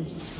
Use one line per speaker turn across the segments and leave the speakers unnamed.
Killing spree.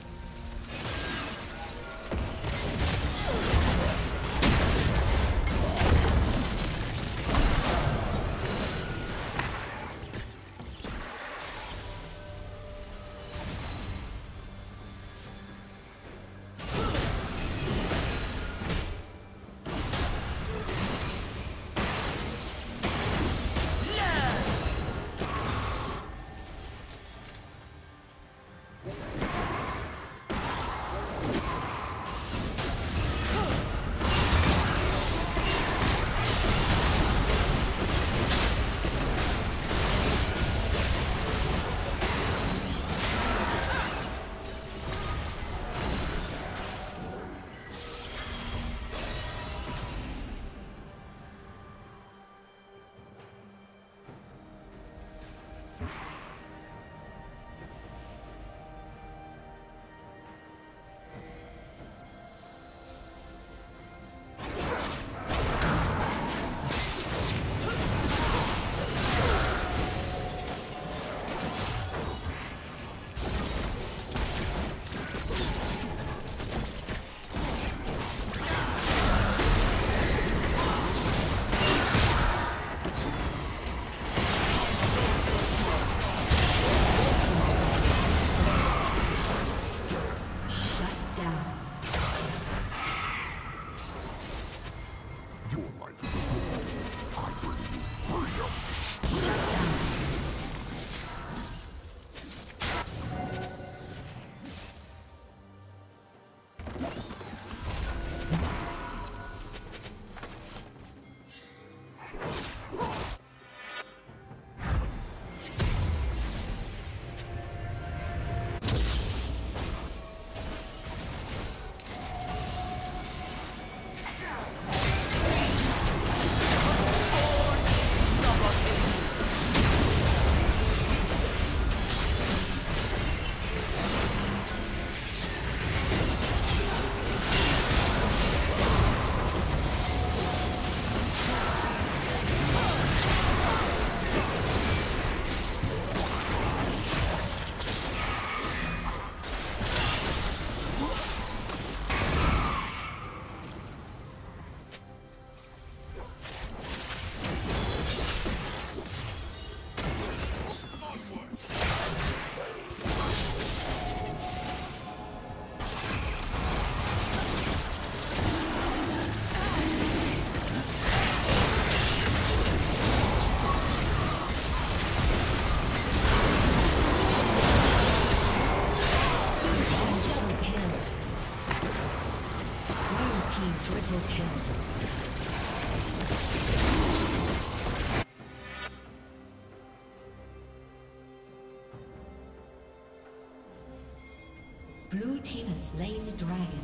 Slain the dragon.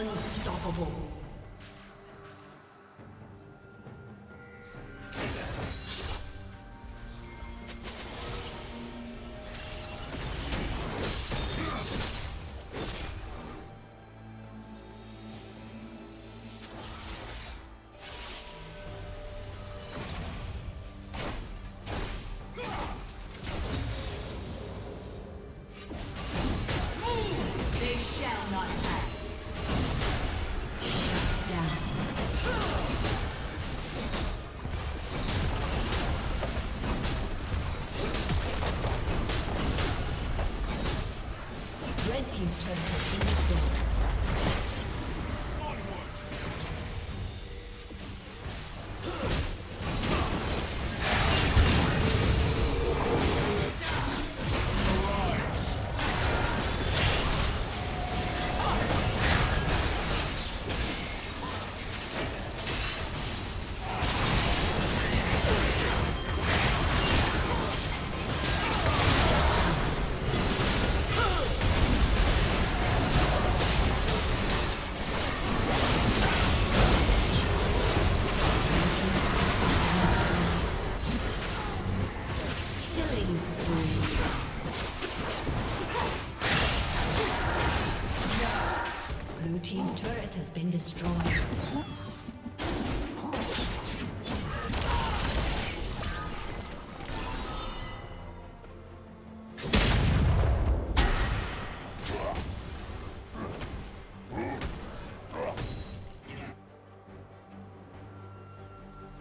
Unstoppable.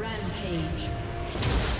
Rampage.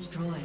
destroyed.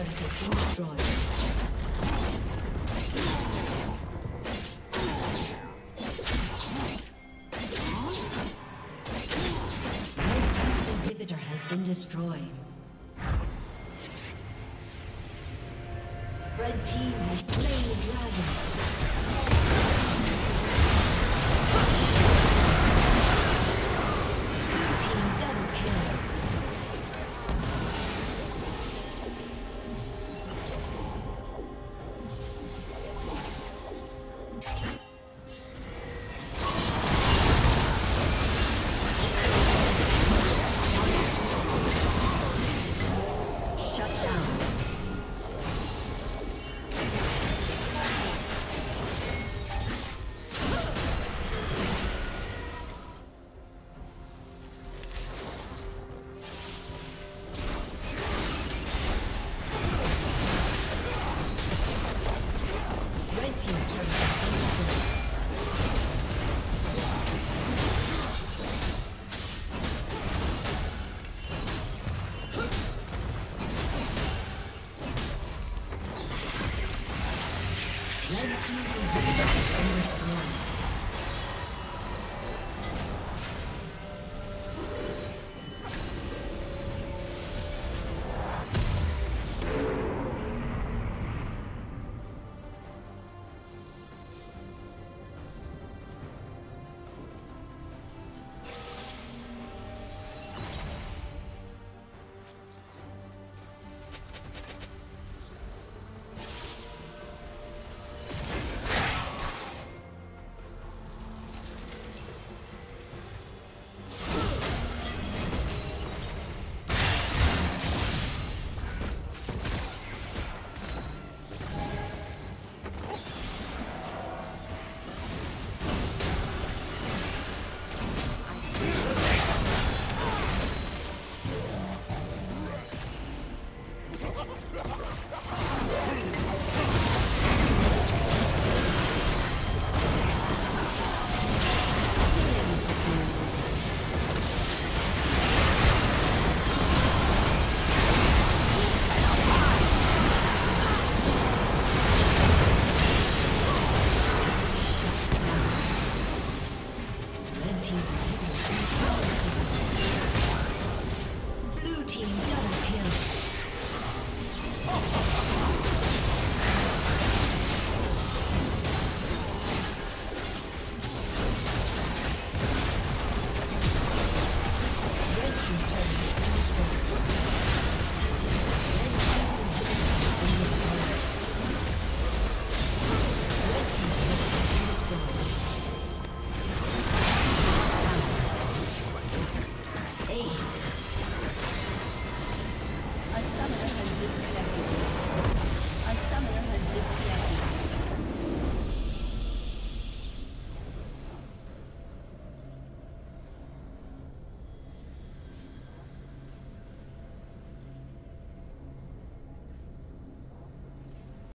turret has been destroyed. been destroyed. Red team has